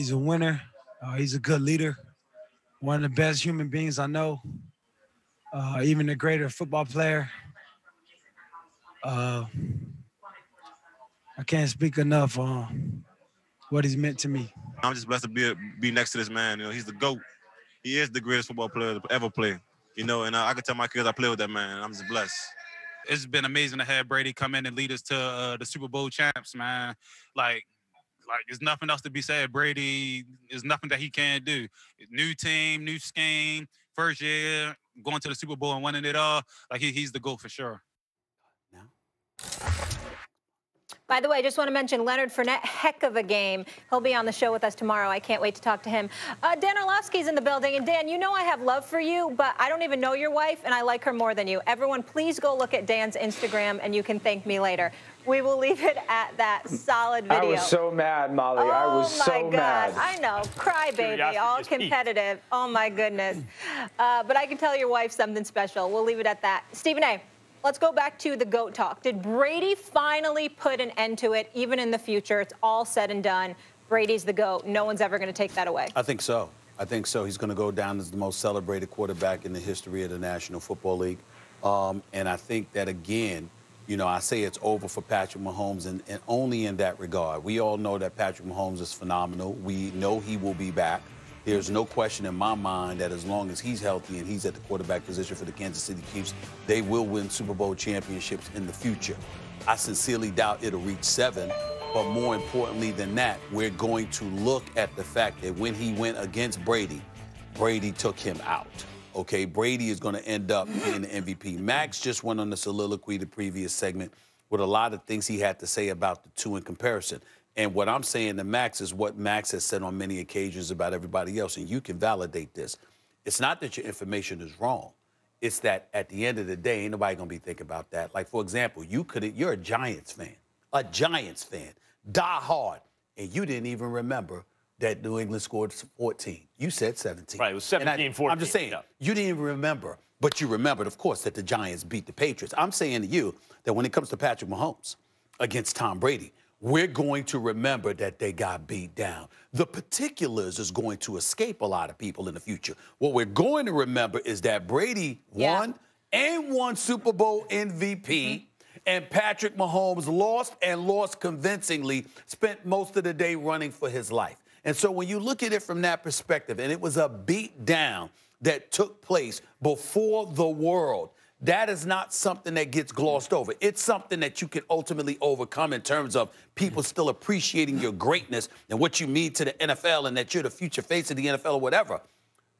He's a winner. Uh, he's a good leader. One of the best human beings I know. Uh, even a greater football player. Uh, I can't speak enough on what he's meant to me. I'm just blessed to be be next to this man. You know, he's the goat. He is the greatest football player to ever play. You know, and I, I can tell my kids I play with that man. I'm just blessed. It's been amazing to have Brady come in and lead us to uh, the Super Bowl champs, man. Like, like there's nothing else to be said. Brady is nothing that he can't do. New team, new scheme, first year going to the Super Bowl and winning it all. Like he, he's the goat for sure. By the way, I just want to mention Leonard Fournette, heck of a game. He'll be on the show with us tomorrow. I can't wait to talk to him. Uh, Dan Orlovsky's in the building. And Dan, you know I have love for you, but I don't even know your wife, and I like her more than you. Everyone, please go look at Dan's Instagram, and you can thank me later. We will leave it at that solid video. I was so mad, Molly. Oh I was so my so God. mad. I know, cry baby, Curiosity all just peaked. competitive. Oh my goodness. Uh, but I can tell your wife something special. We'll leave it at that. Stephen A. Let's go back to the GOAT talk. Did Brady finally put an end to it, even in the future? It's all said and done. Brady's the GOAT. No one's ever going to take that away. I think so. I think so. He's going to go down as the most celebrated quarterback in the history of the National Football League. Um, and I think that, again, you know, I say it's over for Patrick Mahomes, and, and only in that regard. We all know that Patrick Mahomes is phenomenal. We know he will be back. There's no question in my mind that as long as he's healthy and he's at the quarterback position for the Kansas City Chiefs, they will win Super Bowl championships in the future. I sincerely doubt it'll reach seven, but more importantly than that, we're going to look at the fact that when he went against Brady, Brady took him out. Okay, Brady is going to end up being the MVP. Max just went on the soliloquy the previous segment with a lot of things he had to say about the two in comparison. And what I'm saying to Max is what Max has said on many occasions about everybody else, and you can validate this. It's not that your information is wrong. It's that at the end of the day, ain't nobody gonna be thinking about that. Like, for example, you could you're a Giants fan, a Giants fan, die hard, and you didn't even remember that New England scored 14. You said 17. Right, it was And I- 17, 14. I'm just saying, yeah. you didn't even remember, but you remembered, of course, that the Giants beat the Patriots. I'm saying to you that when it comes to Patrick Mahomes against Tom Brady, we're going to remember that they got beat down. The particulars is going to escape a lot of people in the future. What we're going to remember is that Brady Yeah. won and won Super Bowl MVP. Mm-hmm. And Patrick Mahomes lost and lost convincingly, spent most of the day running for his life. And so when you look at it from that perspective, and it was a beat down that took place before the world, that is not something that gets glossed over. It's something that you can ultimately overcome in terms of people still appreciating your greatness and what you mean to the NFL and that you're the future face of the NFL or whatever.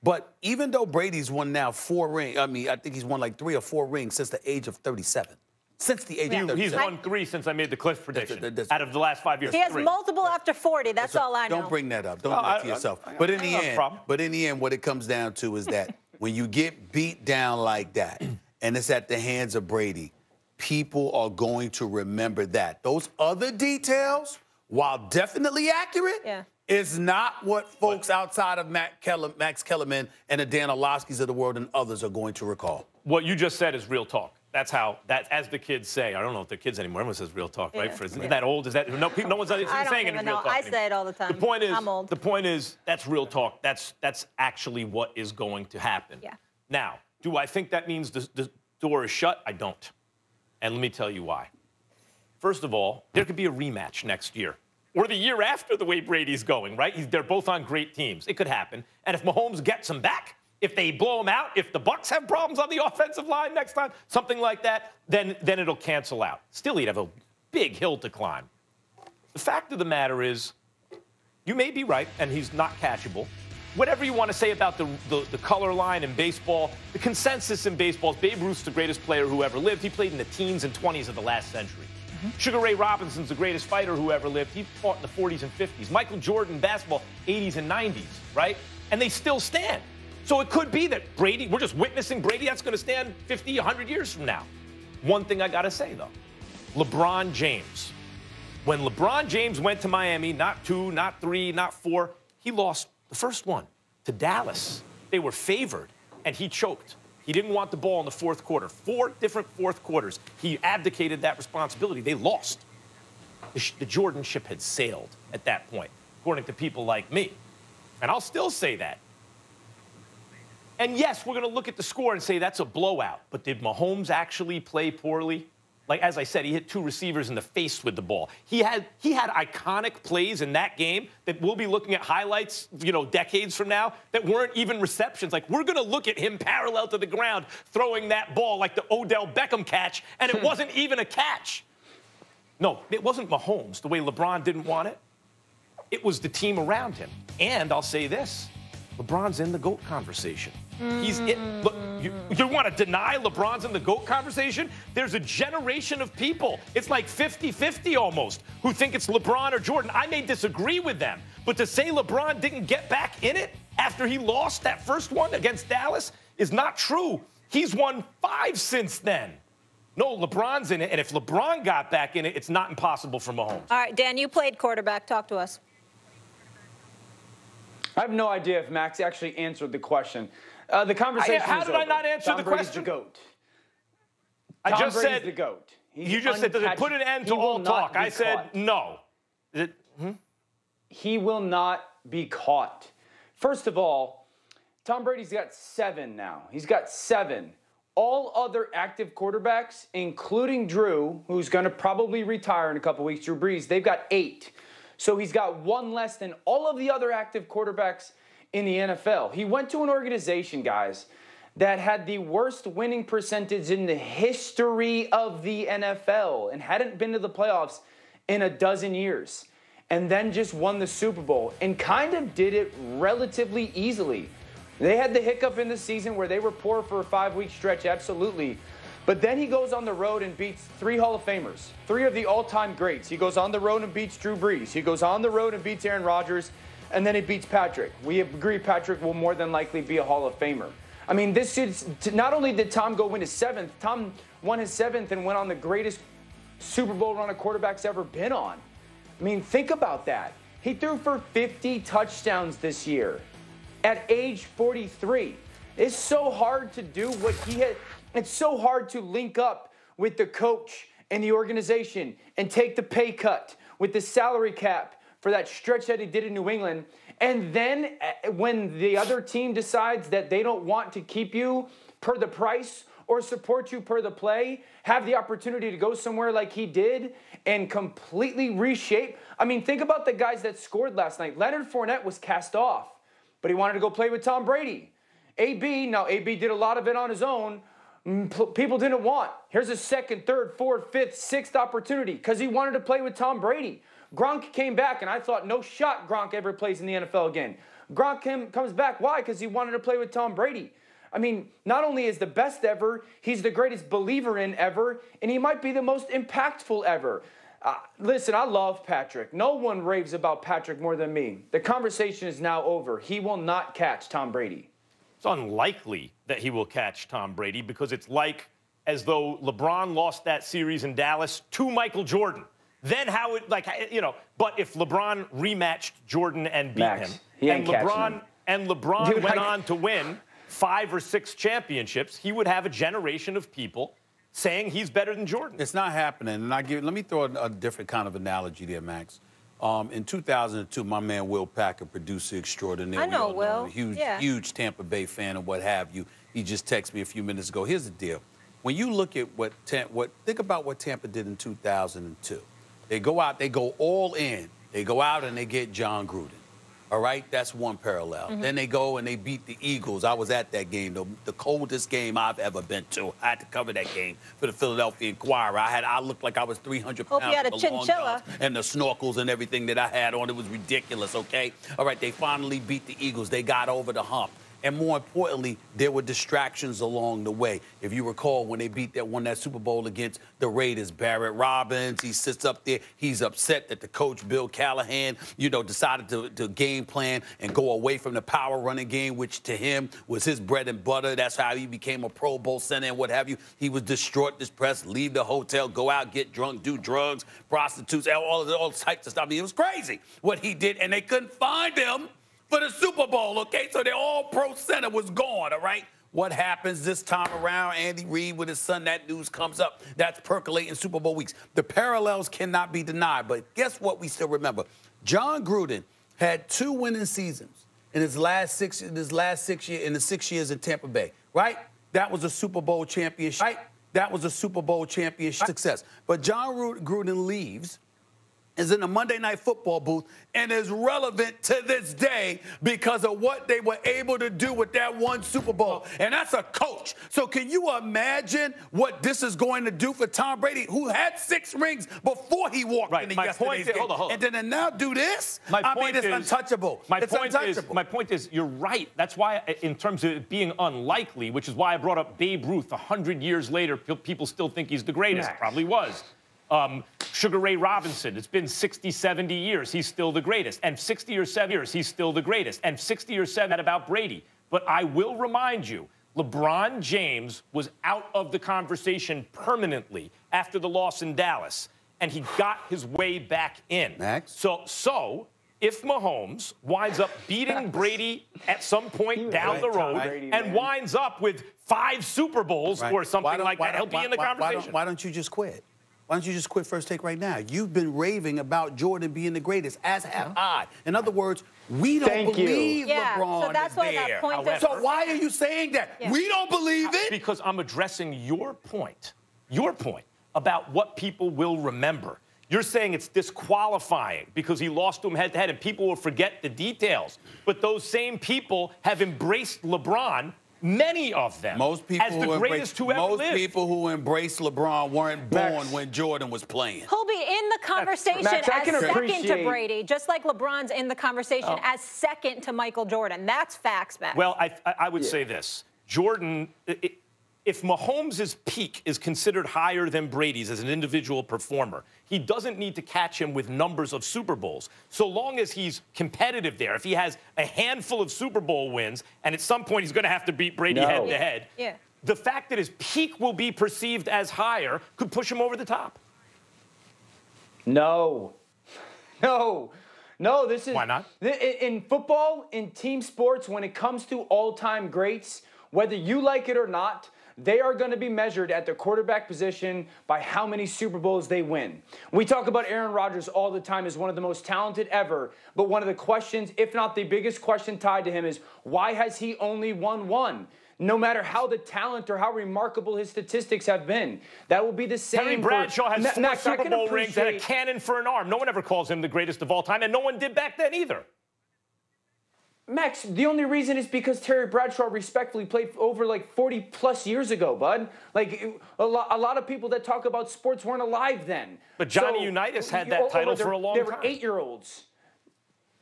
But even though Brady's won now four rings, I mean, I think he's won like three or four rings since the age of 37. Since the age He- of 37. he's won three since I made the Cliff prediction. that- that's- out of the last five years. He has three. multiple after 40. That's all I know. Don't bring that up. Don't do that I- to yourself. I- I- but in the don't have a end, problem. but in the end, what it comes down to is that when you get beat down like that, and it's at the hands of Brady, people are going to remember that. Those other details, while definitely accurate, Yeah. is not what folks outside of Matt Kell- Max Kellerman and the Dan Orlovskis of the world and others are going to recall. What you just said is real talk. That's how that, as the kids say. I don't know if they're kids anymore. Everyone says real talk, right? For, isn't Yeah. that old? Is that no? pe- No one's even I don't saying it in real know. talk. I anymore. say it all the time. The point is, I'm old. the point is, that's real talk. That's that's actually what is going to happen. Yeah. Now, do I think that means the, the door is shut? I don't. And let me tell you why. First of all, there could be a rematch next year. Or the year after the way Brady's going, right? He's, they're both on great teams. It could happen. And if Mahomes gets him back, if they blow him out, if the Bucs have problems on the offensive line next time, something like that, then, then it'll cancel out. Still, he'd have a big hill to climb. The fact of the matter is, you may be right, and he's not catchable. Whatever you want to say about the, the, the color line in baseball, the consensus in baseball is Babe Ruth's the greatest player who ever lived. He played in the teens and 20s of the last century. Mm-hmm. Sugar Ray Robinson's the greatest fighter who ever lived. He fought in the 40s and 50s. Michael Jordan, basketball, 80s and 90s, right? And they still stand. So it could be that Brady, we're just witnessing Brady that's going to stand 50, 100 years from now. One thing I got to say, though LeBron James. When LeBron James went to Miami, not two, not three, not four, he lost the first one to Dallas. They were favored, and he choked. He didn't want the ball in the fourth quarter. Four different fourth quarters. He abdicated that responsibility. They lost. The, the Jordan ship had sailed at that point. according to people like me. And I'll still say that. And yes, we're going to look at the score and say that's a blowout. But did Mahomes actually play poorly? Like as I said, he hit two receivers in the face with the ball. He had he had iconic plays in that game that we'll be looking at highlights, you know, decades from now that weren't even receptions. Like we're going to look at him parallel to the ground throwing that ball like the Odell Beckham catch, and it hmm. wasn't even a catch. No, it wasn't Mahomes the way LeBron didn't want it. It was the team around him. And I'll say this LeBron's in the GOAT conversation. He's in. Look, you, you want to deny LeBron's in the GOAT conversation? There's a generation of people, it's like 50 50 almost, who think it's LeBron or Jordan. I may disagree with them, but to say LeBron didn't get back in it after he lost that first one against Dallas is not true. He's won five since then. No, LeBron's in it, and if LeBron got back in it, it's not impossible for Mahomes. All right, Dan, you played quarterback. Talk to us. I have no idea if Max actually answered the question. Uh, the conversation. how is did I not answer Tom the Brady's question? the goat. I Tom just Brady's said the goat. He's you just said, does it put an end to all talk? I said caught. no. Is it- he will not be caught. First of all, Tom Brady's got seven now. He's got seven. All other active quarterbacks, including Drew, who's going to probably retire in a couple weeks, Drew Brees, they've got eight. So he's got one less than all of the other active quarterbacks in the NFL. He went to an organization, guys, that had the worst winning percentage in the history of the NFL and hadn't been to the playoffs in a dozen years and then just won the Super Bowl and kind of did it relatively easily. They had the hiccup in the season where they were poor for a five week stretch, absolutely. But then he goes on the road and beats three Hall of Famers, three of the all time greats. He goes on the road and beats Drew Brees. He goes on the road and beats Aaron Rodgers, and then he beats Patrick. We agree Patrick will more than likely be a Hall of Famer. I mean, this is not only did Tom go win his seventh, Tom won his seventh and went on the greatest Super Bowl run a quarterback's ever been on. I mean, think about that. He threw for 50 touchdowns this year at age 43. It's so hard to do what he had. It's so hard to link up with the coach and the organization and take the pay cut with the salary cap for that stretch that he did in New England. And then uh, when the other team decides that they don't want to keep you per the price or support you per the play, have the opportunity to go somewhere like he did and completely reshape. I mean, think about the guys that scored last night. Leonard Fournette was cast off, but he wanted to go play with Tom Brady. AB, now AB did a lot of it on his own. Mm, People didn't want. Here's a second, third, fourth, fifth, sixth opportunity because he wanted to play with Tom Brady. Gronk came back, and I thought, no shot Gronk ever plays in the NFL again. Gronk came, comes back. Why? Because he wanted to play with Tom Brady. I mean, not only is the best ever, he's the greatest believer in ever, and he might be the most impactful ever. Uh, listen, I love Patrick. No one raves about Patrick more than me. The conversation is now over. He will not catch Tom Brady. It's unlikely that he will catch Tom Brady because it's like as though LeBron lost that series in Dallas to Michael Jordan. Then how it like you know, but if LeBron rematched Jordan and beat Max, him, he and LeBron him. and LeBron Dude, went I- on to win five or six championships, he would have a generation of people saying he's better than Jordan. It's not happening. And I give. Let me throw a, a different kind of analogy there, Max. Um, in 2002, my man Will Packer, producer extraordinaire. I we know Will. him, a huge, Yeah. huge Tampa Bay fan and what have you. He just texted me a few minutes ago. Here's the deal: when you look at what, Tam- what, think about what Tampa did in 2002. They go out, they go all in. They go out and they get Jon Gruden. All right, that's one parallel. Mm-hmm. Then they go and they beat the Eagles. I was at that game, the, the coldest game I've ever been to. I had to cover that game for the Philadelphia Inquirer. I had, I looked like I was 300 Hope pounds. you had a with the long chinchilla. and the snorkels and everything that I had on. It was ridiculous. Okay, all right. They finally beat the Eagles. They got over the hump. And more importantly, there were distractions along the way. If you recall, when they beat that won that Super Bowl against the Raiders, Barrett Robbins, he sits up there. He's upset that the coach Bill Callahan, you know, decided to, to game plan and go away from the power running game, which to him was his bread and butter. That's how he became a Pro Bowl center and what have you. He was distraught, depressed, leave the hotel, go out, get drunk, do drugs, prostitutes, all all, all types of stuff. I mean, it was crazy what he did, and they couldn't find him for the Super Bowl, okay? So the all pro center was gone, all right? What happens this time around? Andy Reid with his son, that news comes up. That's percolating Super Bowl weeks. The parallels cannot be denied, but guess what we still remember? Jon Gruden had two winning seasons in his last six in his last six year in the six years in Tampa Bay, right? That was a Super Bowl championship. Right? That was a Super Bowl championship success. But Jon Gruden leaves is in the Monday Night Football booth and is relevant to this day because of what they were able to do with that one Super Bowl. And that's a coach. So can you imagine what this is going to do for Tom Brady, who had six rings before he walked Right. into My yesterday's point is- game, hold on, hold on. and then to now do this? My I point mean, it's is, untouchable. My it's point untouchable. is, my point is, you're right. That's why, in terms of it being unlikely, which is why I brought up Babe Ruth. hundred years later, people still think he's the greatest. Max. Probably was. Um, Sugar Ray Robinson. It's been 60, 70 years. He's still the greatest. And 60 or 70 years, he's still the greatest. And 60 or 7 at about Brady. But I will remind you, LeBron James was out of the conversation permanently after the loss in Dallas, and he got his way back in. Max? So, so if Mahomes winds up beating Brady at some point down the road Brady, and winds up with five Super Bowls Right. or something like that, he'll be in the why- why- why conversation. don't, why don't you just quit? Why don't you just quit first take right now? You've been raving about Jordan being the greatest, as have mm-hmm. I. In other words, we don't Thank you. believe Yeah, LeBron so that's is why that point However- so why are you saying that? Yeah. We don't believe it. because I'm addressing your point, your point about what people will remember. You're saying it's disqualifying because he lost to him head to head and people will forget the details. But those same people have embraced LeBron, many of them, Most people as the who greatest embrace, who ever most lived. people who embrace LeBron weren't born Max. when Jordan was playing. He'll be in the conversation Max, as can second to Brady, just like LeBron's in the conversation oh. as second to Michael Jordan. That's facts, Max. Well, I, I- I would say this. Jordan, i- i- if Mahomes' peak is considered higher than Brady's as an individual performer, he doesn't need to catch him with numbers of Super Bowls. So long as he's competitive there, if he has a handful of Super Bowl wins, and at some point he's going to have to beat Brady No. head to head, Yeah. the fact that his peak will be perceived as higher could push him over the top. No. No. No, this is. Why not? Th- In football, in team sports, when it comes to all time greats, whether you like it or not, they are going to be measured at the quarterback position by how many Super Bowls they win. We talk about Aaron Rodgers all the time as one of the most talented ever, but one of the questions, if not the biggest question tied to him, is why has he only won one? No matter how the talent or how remarkable his statistics have been, that will be the same. Terry Bradshaw has four Super Bowl rings and a cannon for an arm. No one ever calls him the greatest of all time, and no one did back then either. Max, the only reason is because Terry Bradshaw respectfully played over like 40 plus years ago, bud. Like a lot, a lot of people that talk about sports weren't alive then. But Johnny Unitas had that title they- for a long They time. were eight-year-olds.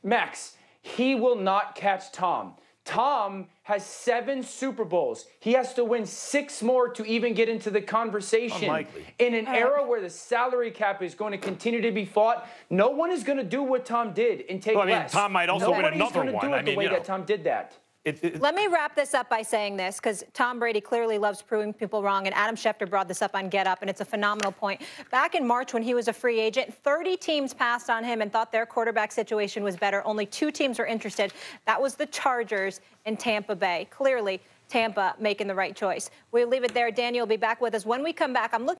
Max, he will not catch Tom. Tom has seven Super Bowls. He has to win six more to even get into the conversation. Unlikely. In an era where the salary cap is going to continue to be fought, no one is going to do what Tom did and take Well, I mean, less. Tom might also win Nobody's another gonna one. do it I the way you know. that Tom did that. It- it- Let me wrap this up by saying this because Tom Brady clearly loves proving people wrong, and Adam Schefter brought this up on Get Up, and it's a phenomenal point. Back in March, when he was a free agent, 30 teams passed on him and thought their quarterback situation was better. Only two teams were interested. That was the Chargers and Tampa Bay. Clearly, Tampa making the right choice. We'll leave it there. Daniel will be back with us when we come back. I'm looking.